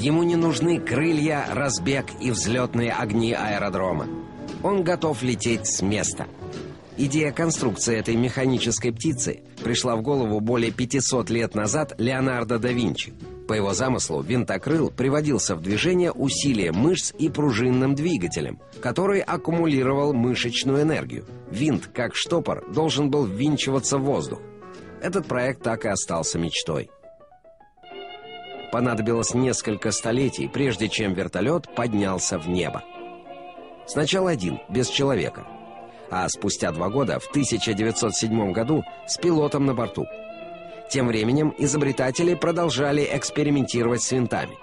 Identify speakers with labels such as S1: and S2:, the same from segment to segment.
S1: Ему не нужны крылья, разбег и взлетные огни аэродрома. Он готов лететь с места. Идея конструкции этой механической птицы пришла в голову более 500 лет назад Леонардо да Винчи. По его замыслу, винтокрыл приводился в движение усилием мышц и пружинным двигателем, который аккумулировал мышечную энергию. Винт, как штопор, должен был ввинчиваться в воздух. Этот проект так и остался мечтой. Понадобилось несколько столетий, прежде чем вертолет поднялся в небо. Сначала один, без человека. А спустя два года, в 1907 году, с пилотом на борту – тем временем изобретатели продолжали экспериментировать с винтами.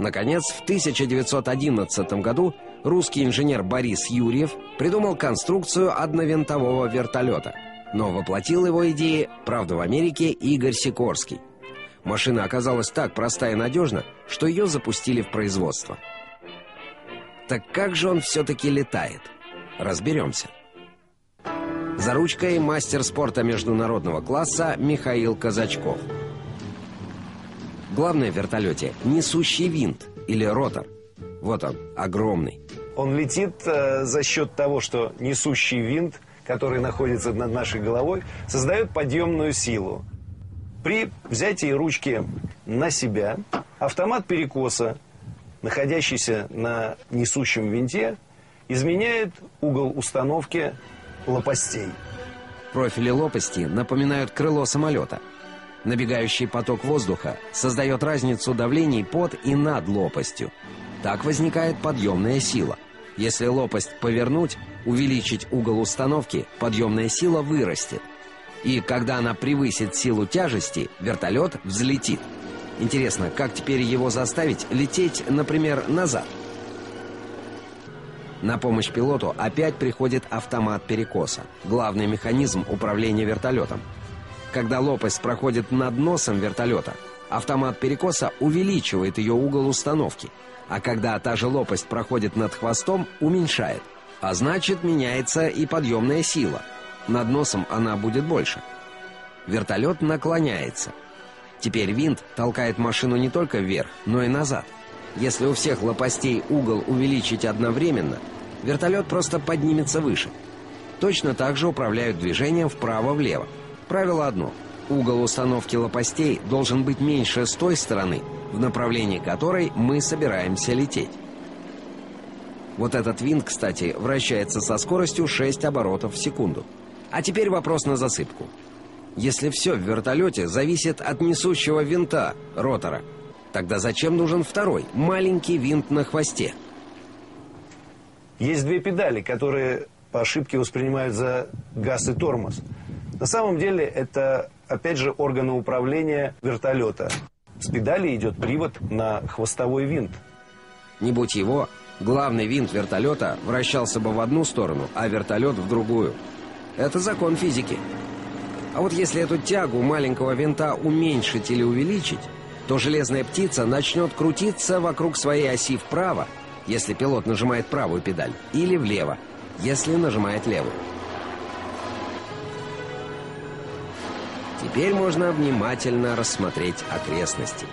S1: Наконец, в 1911 году русский инженер Борис Юрьев придумал конструкцию одновинтового вертолета, но воплотил его идеи, правда, в Америке Игорь Сикорский. Машина оказалась так проста и надежна, что ее запустили в производство. Так как же он все-таки летает? Разберемся. За ручкой мастер спорта международного класса Михаил Казачков. Главное в вертолете – несущий винт или ротор. Вот он, огромный.
S2: Он летит э, за счет того, что несущий винт, который находится над нашей головой, создает подъемную силу. При взятии ручки на себя автомат перекоса, находящийся на несущем винте, изменяет угол установки лопастей.
S1: Профили лопасти напоминают крыло самолета. Набегающий поток воздуха создает разницу давлений под и над лопастью. Так возникает подъемная сила. Если лопасть повернуть, увеличить угол установки, подъемная сила вырастет. И когда она превысит силу тяжести, вертолет взлетит. Интересно, как теперь его заставить лететь, например, назад? На помощь пилоту опять приходит автомат перекоса, главный механизм управления вертолетом. Когда лопасть проходит над носом вертолета, автомат перекоса увеличивает ее угол установки, а когда та же лопасть проходит над хвостом, уменьшает. А значит, меняется и подъемная сила. Над носом она будет больше. Вертолет наклоняется. Теперь винт толкает машину не только вверх, но и назад. Если у всех лопастей угол увеличить одновременно, вертолет просто поднимется выше. Точно так же управляют движением вправо-влево. Правило одно. Угол установки лопастей должен быть меньше с той стороны, в направлении которой мы собираемся лететь. Вот этот винт, кстати, вращается со скоростью 6 оборотов в секунду. А теперь вопрос на засыпку. Если все в вертолете зависит от несущего винта, ротора – Тогда зачем нужен второй, маленький винт на хвосте?
S2: Есть две педали, которые по ошибке воспринимают за газ и тормоз. На самом деле это, опять же, органы управления вертолета. С педали идет привод на хвостовой винт.
S1: Не будь его, главный винт вертолета вращался бы в одну сторону, а вертолет в другую. Это закон физики. А вот если эту тягу маленького винта уменьшить или увеличить, то железная птица начнет крутиться вокруг своей оси вправо, если пилот нажимает правую педаль, или влево, если нажимает левую. Теперь можно внимательно рассмотреть окрестности.